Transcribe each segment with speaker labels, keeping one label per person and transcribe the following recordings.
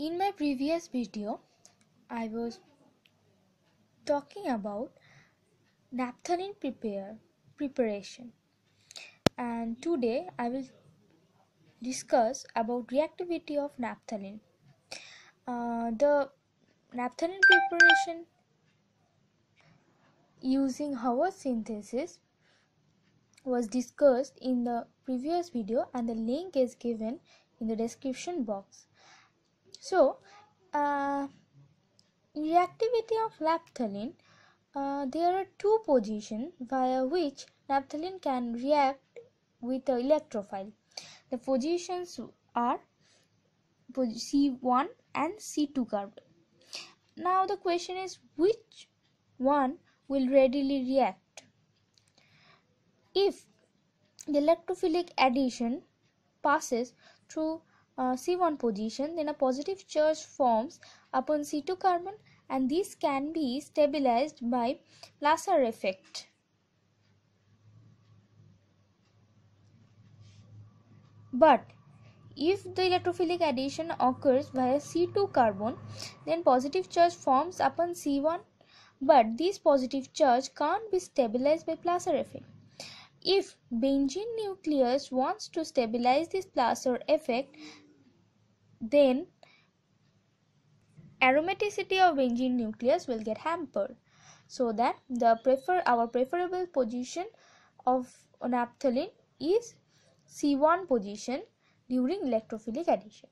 Speaker 1: In my previous video, I was talking about naphthalene prepare preparation and today I will discuss about reactivity of naphthalene. Uh, the naphthalene preparation using Haworth synthesis was discussed in the previous video and the link is given in the description box. So, uh, reactivity of naphthalene, uh, there are two positions via which naphthalene can react with the electrophile. The positions are C1 and C2 carbon. Now the question is which one will readily react? If the electrophilic addition passes through uh, C1 position then a positive charge forms upon C2 carbon and this can be stabilized by plus R effect. But if the electrophilic addition occurs via C2 carbon then positive charge forms upon C1 but this positive charge can't be stabilized by plus R effect. If benzene nucleus wants to stabilize this plus R effect then aromaticity of benzene nucleus will get hampered so that the prefer our preferable position of naphthalene is C1 position during electrophilic addition.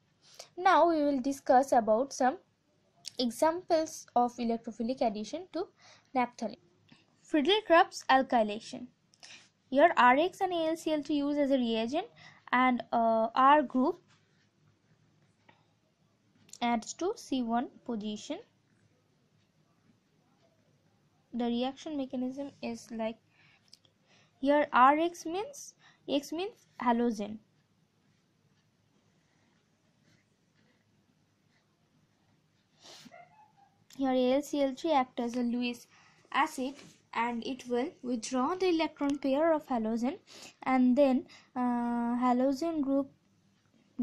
Speaker 1: Now we will discuss about some examples of electrophilic addition to naphthalene. Friedel-Crafts alkylation. Here Rx and AlCl3 use as a reagent and uh, R group adds to C1 position. The reaction mechanism is like here Rx means X means halogen. Here AlCl3 acts as a Lewis acid and it will withdraw the electron pair of halogen and then uh, halogen group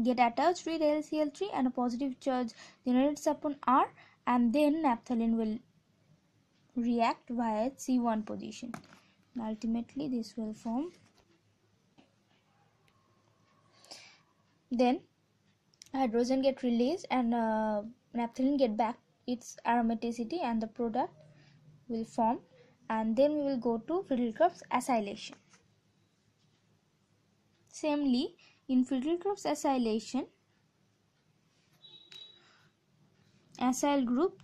Speaker 1: get attached with AlCl3 and a positive charge generates upon R and then naphthalene will react via C1 position. And ultimately this will form then hydrogen get released and uh, naphthalene get back its aromaticity and the product will form and then we will go to Friedel-Crafts acylation. Samely in Friedel-Crafts acylation acyl group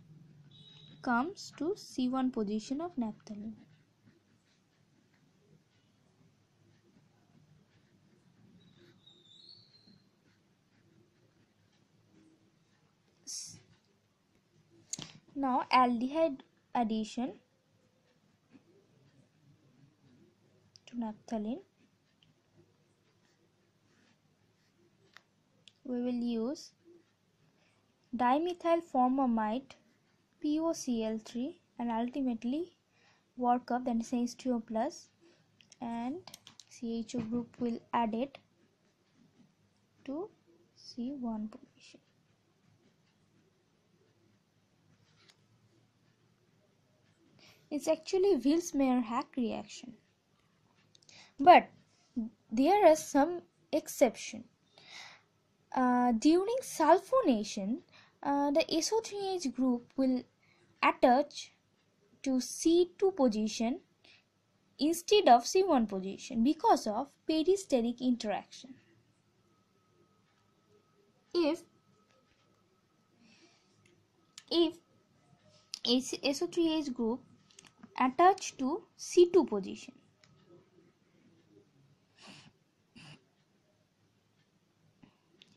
Speaker 1: comes to C1 position of naphthalene. Now aldehyde addition to naphthalene we will use dimethyl formamide POCl3 and ultimately work up is H2O plus and CHO group will add it to C1 position. It's actually Vilsmeier-Haack reaction. But there are some exception. Uh, during sulfonation, uh, the SO3H group will attach to C2 position instead of C1 position because of peristeric interaction. If if SO3H group attached to C2 position.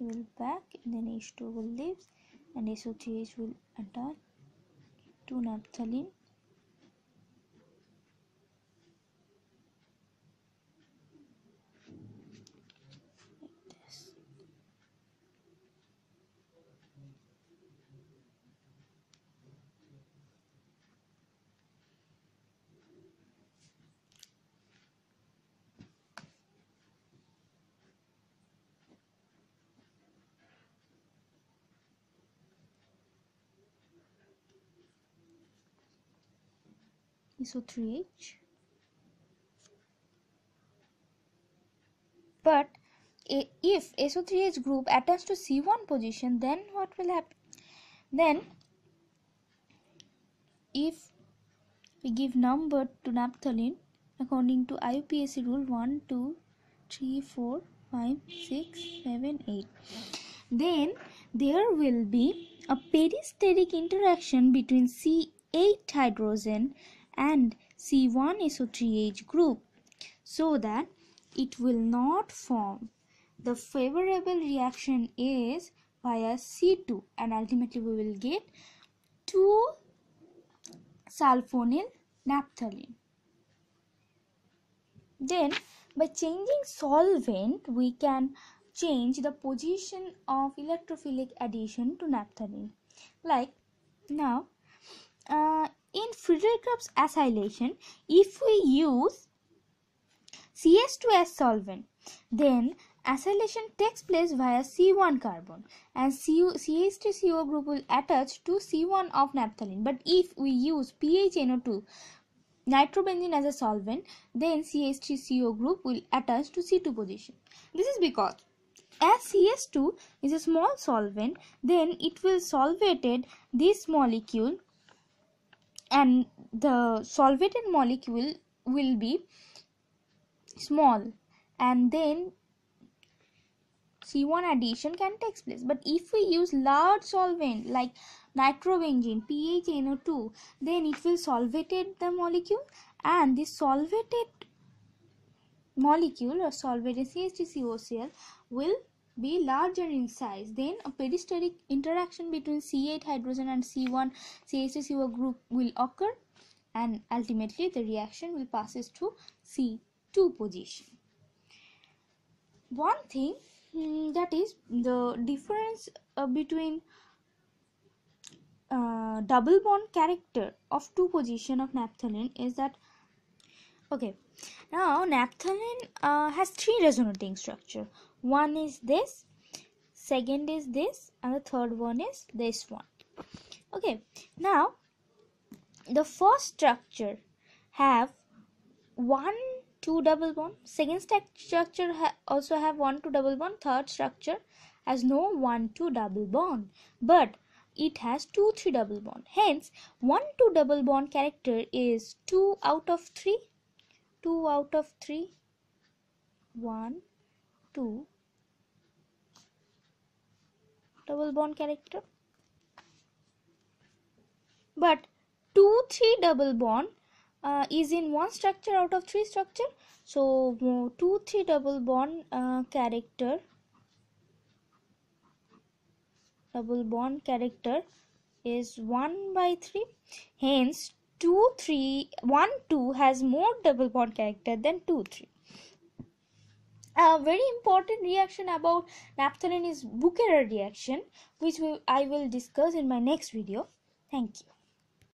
Speaker 1: Will back and then H2 will leave and SO3H will attach to naphthalene SO3H but if SO3H group attached to C1 position then what will happen then if we give number to naphthalene according to IUPAC rule 1 2 3 4 5 6 7 8 then there will be a peristeric interaction between C8 hydrogen and C1SO3H group so that it will not form the favorable reaction is via C2 and ultimately we will get 2 sulfonyl naphthalene. Then by changing solvent we can change the position of electrophilic addition to naphthalene. Like now uh, in Friedel-Crafts acylation if we use CS2 as solvent then Acylation takes place via C1 carbon and CH3CO group will attach to C1 of naphthalene. But if we use PHNO2 nitrobenzene as a solvent, then CH3CO group will attach to C2 position. This is because as CS2 is a small solvent, then it will solvated this molecule and the solvated molecule will be small and then C1 addition can take place. But if we use large solvent like nitrobenzene, PHNO2, then it will solvated the molecule and this solvated molecule or solvated CH3COCl will be larger in size. Then a peristeric interaction between C8 hydrogen and C1 CH3CO group will occur and ultimately the reaction will passes to C2 position. One thing Mm, that is the difference uh, between uh, double bond character of two position of naphthalene is that okay now naphthalene uh, has three resonating structure one is this second is this and the third one is this one. Okay now the first structure have one two double bond. Second structure ha also have one two double bond. Third structure has no one two double bond but it has two three double bond. Hence one two double bond character is two out of three. Two out of three. One two double bond character. But two three double bond uh, is in one structure out of three structure. So uh, 2 3 double bond uh, character double bond character is 1 by 3 hence 2 3 1 2 has more double bond character than 2 3 a very important reaction about naphthalene is Bucherer reaction which I will discuss in my next video. Thank you.